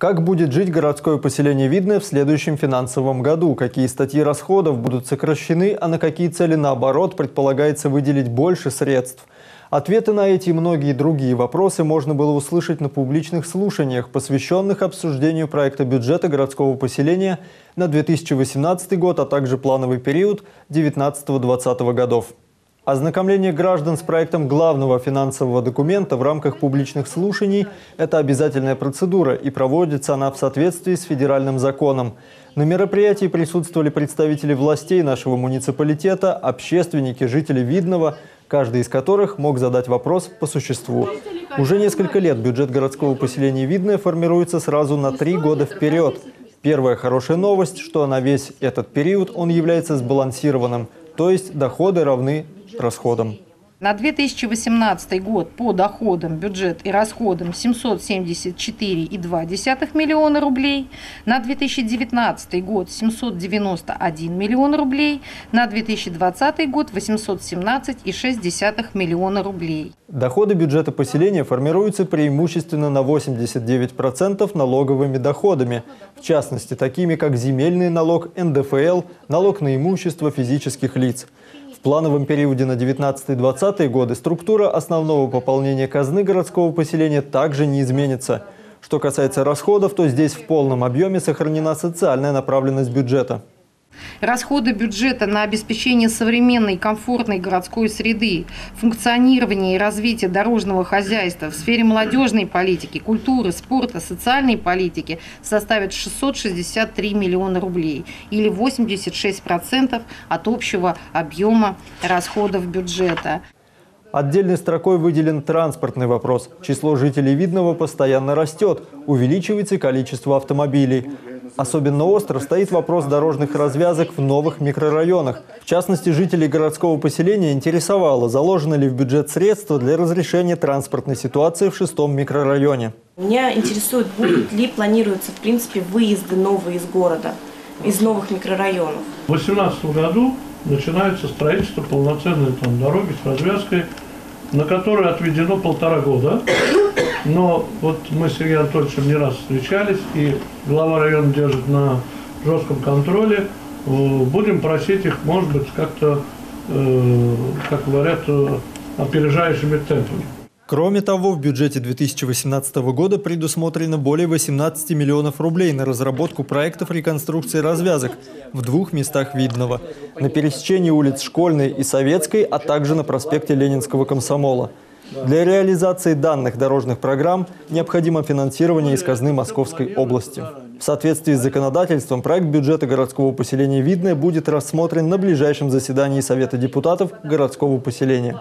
Как будет жить городское поселение Видное в следующем финансовом году? Какие статьи расходов будут сокращены, а на какие цели, наоборот, предполагается выделить больше средств? Ответы на эти и многие другие вопросы можно было услышать на публичных слушаниях, посвященных обсуждению проекта бюджета городского поселения на 2018 год, а также плановый период 2019-2020 годов. Ознакомление граждан с проектом главного финансового документа в рамках публичных слушаний – это обязательная процедура, и проводится она в соответствии с федеральным законом. На мероприятии присутствовали представители властей нашего муниципалитета, общественники, жители Видного, каждый из которых мог задать вопрос по существу. Уже несколько лет бюджет городского поселения Видное формируется сразу на три года вперед. Первая хорошая новость, что на весь этот период он является сбалансированным, то есть доходы равны расходам. На 2018 год по доходам бюджет и расходам 774,2 миллиона рублей, на 2019 год 791 миллион рублей, на 2020 год 817,6 миллиона рублей. Доходы бюджета поселения формируются преимущественно на 89% налоговыми доходами, в частности, такими как земельный налог, НДФЛ, налог на имущество физических лиц – плановом периоде на 19-20 годы структура основного пополнения казны городского поселения также не изменится. Что касается расходов, то здесь в полном объеме сохранена социальная направленность бюджета. Расходы бюджета на обеспечение современной комфортной городской среды, функционирование и развитие дорожного хозяйства в сфере молодежной политики, культуры, спорта, социальной политики составят 663 миллиона рублей или 86% от общего объема расходов бюджета. Отдельной строкой выделен транспортный вопрос. Число жителей Видного постоянно растет, увеличивается количество автомобилей. Особенно остро стоит вопрос дорожных развязок в новых микрорайонах. В частности, жителей городского поселения интересовало, заложено ли в бюджет средства для разрешения транспортной ситуации в шестом микрорайоне. Меня интересует, будут ли планируются, в принципе, выезды новые из города, из новых микрорайонов. В 2018 году начинается строительство полноценной там, дороги с развязкой, на которой отведено полтора года. Но вот мы с Сергеем Анатольевичем не раз встречались, и глава района держит на жестком контроле. Э, будем просить их, может быть, как-то, э, как говорят, э, опережающими темпами. Кроме того, в бюджете 2018 года предусмотрено более 18 миллионов рублей на разработку проектов реконструкции развязок в двух местах Видного. На пересечении улиц Школьной и Советской, а также на проспекте Ленинского комсомола. Для реализации данных дорожных программ необходимо финансирование из казны Московской области. В соответствии с законодательством проект бюджета городского поселения Видное будет рассмотрен на ближайшем заседании Совета депутатов городского поселения.